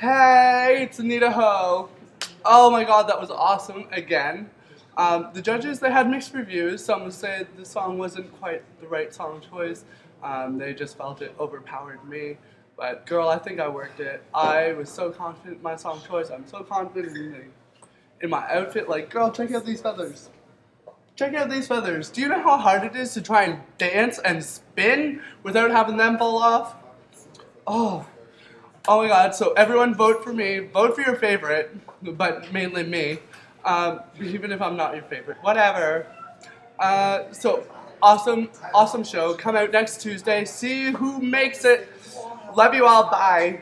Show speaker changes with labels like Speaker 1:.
Speaker 1: Hey, it's Ineda Hoe. Oh my god, that was awesome again. Um, the judges, they had mixed reviews. Some said the song wasn't quite the right song choice. Um, they just felt it overpowered me. But girl, I think I worked it. I was so confident in my song choice. I'm so confident in, the, in my outfit. Like, girl, check out these feathers. Check out these feathers. Do you know how hard it is to try and dance and spin without having them fall off? Oh, oh my god. So everyone vote for me. Vote for your favorite, but mainly me. Um, even if I'm not your favorite. Whatever. Uh, so awesome, awesome show. Come out next Tuesday. See who makes it. Love you all. Bye.